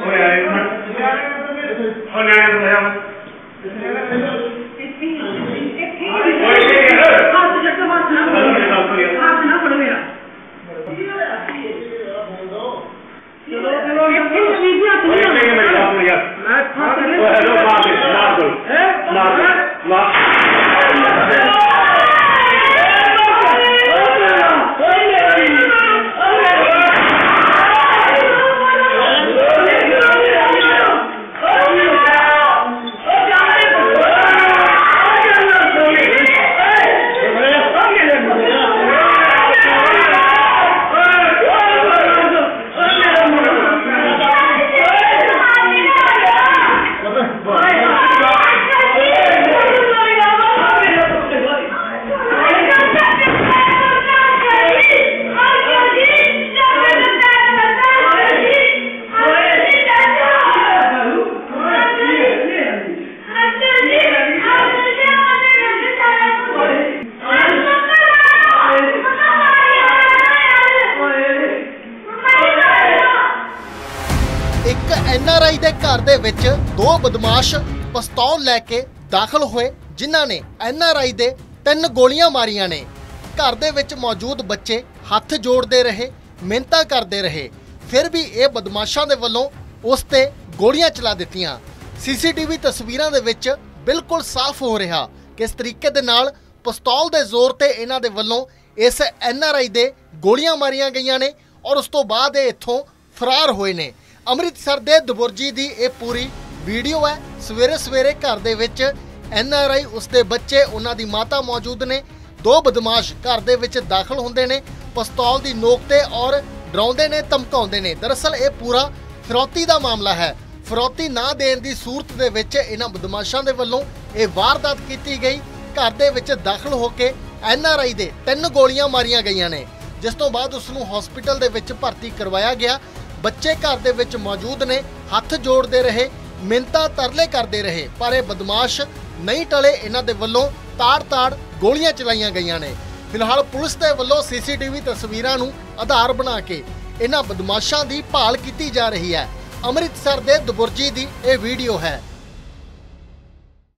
ਓਏ ਆਏ ਉਹ ਨਿਆਣੇ ਨੂੰ ਲਿਆ ਓਏ ਇੱਥੇ ਇੱਕ ਐਨਆਰਆਈ ਦੇ ਘਰ ਦੇ ਵਿੱਚ ਦੋ ਬਦਮਾਸ਼ ਪਿਸਤੌਲ ਲੈ ਕੇ ਦਾਖਲ ਹੋਏ, ਜਿਨ੍ਹਾਂ ਨੇ ਐਨਆਰਆਈ ਦੇ ਤਿੰਨ ਗੋਲੀਆਂ ਮਾਰੀਆਂ ਨੇ। ਘਰ ਦੇ ਵਿੱਚ ਮੌਜੂਦ ਬੱਚੇ ਹੱਥ ਜੋੜਦੇ ਰਹੇ, ਮਿਹਨਤਾਂ ਕਰਦੇ ਰਹੇ। ਫਿਰ ਵੀ ਇਹ ਬਦਮਾਸ਼ਾਂ ਦੇ ਵੱਲੋਂ ਉਸ ਤੇ ਗੋਲੀਆਂ ਚਲਾ ਦਿੱਤੀਆਂ। ਸੀਸੀਟੀਵੀ ਤਸਵੀਰਾਂ ਦੇ ਵਿੱਚ ਬਿਲਕੁਲ ਸਾਫ਼ ਹੋ ਰਿਹਾ ਕਿਸ ਤਰੀਕੇ ਦੇ ਨਾਲ ਪਿਸਤੌਲ ਦੇ ਜ਼ੋਰ ਤੇ ਇਹਨਾਂ ਦੇ ਵੱਲੋਂ ਇਸ ਐਨਆਰਆਈ ਦੇ ਗੋਲੀਆਂ ਮਾਰੀਆਂ ਗਈਆਂ ਨੇ ਔਰ ਉਸ ਤੋਂ ਬਾਅਦ ਇਹ ਇੱਥੋਂ ਫਰਾਰ ਹੋਏ ਨੇ। ਅੰਮ੍ਰਿਤਸਰ ਦੇ ਦਬੁਰਜੀ ਦੀ ਇਹ ਪੂਰੀ ਵੀਡੀਓ ਹੈ। ਸਵੇਰੇ ਸਵੇਰੇ ਘਰ ਦੇ ਵਿੱਚ ਐਨ ਆਰ ਆਈ ਉਸਦੇ ਬੱਚੇ, ਉਹਨਾਂ ਦੀ ਮਾਤਾ ਮੌਜੂਦ ਨੇ। ਦੋ ਬਦਮਾਸ਼ ਘਰ ਦੇ ਵਿੱਚ ਦਾਖਲ ਹੁੰਦੇ ਨੇ, ਪਿਸਤੌਲ ਦੀ ਨੋਕ ਤੇ ਔਰ ਡਰਾਉਂਦੇ ਨੇ, ਧਮਕਾਉਂਦੇ ਨੇ। ਦਰਅਸਲ ਇਹ ਪੂਰਾ ਫਿਰੌਤੀ ਦਾ ਮਾਮਲਾ ਹੈ। ਫਿਰੌਤੀ ਨਾ ਦੇਣ ਦੀ ਸੂਰਤ ਦੇ ਵਿੱਚ ਇਹਨਾਂ ਬਦਮਾਸ਼ਾਂ ਦੇ ਵੱਲੋਂ ਇਹ ਵਾਰਦਾਤ ਕੀਤੀ ਗਈ। ਘਰ ਦੇ ਵਿੱਚ ਦਾਖਲ ਹੋ ਕੇ ਐਨ ਆਰ ਆਈ ਦੇ ਤਿੰਨ ਗੋਲੀਆਂ ਮਾਰੀਆਂ ਗਈਆਂ ਨੇ, ਜਿਸ ਤੋਂ ਬਾਅਦ ਉਸ ਨੂੰ ਹਸਪੀਟਲ ਦੇ ਵਿੱਚ ਭਰਤੀ ਕਰਵਾਇਆ ਗਿਆ। ਬੱਚੇ ਘਰ ਦੇ ਵਿੱਚ ਮੌਜੂਦ ਨੇ, ਹੱਥ ਜੋੜਦੇ ਰਹੇ ਮਿੰਤਾ ਤਰਲੇ ਕਰਦੇ ਰਹੇ, ਪਰ ਇਹ ਬਦਮਾਸ਼ ਨਹੀਂ ਟਲੇ ਇਹਨਾਂ ਦੇ ਵੱਲੋਂ, ਤਾੜ-ਤਾੜ ਗੋਲੀਆਂ ਚਲਾਈਆਂ ਗਈਆਂ ਨੇ। ਫਿਲਹਾਲ ਪੁਲਿਸ ਦੇ ਵੱਲੋਂ ਸੀਸੀਟੀਵੀ ਤਸਵੀਰਾਂ ਨੂੰ ਆਧਾਰ ਬਣਾ ਕੇ ਇਹਨਾਂ ਬਦਮਾਸ਼ਾਂ ਦੀ ਭਾਲ ਕੀਤੀ ਜਾ ਰਹੀ ਹੈ। ਅੰਮ੍ਰਿਤਸਰ ਦੇ ਦੁਬੁਰਜੀ ਦੀ ਇਹ ਵੀਡੀਓ ਹੈ।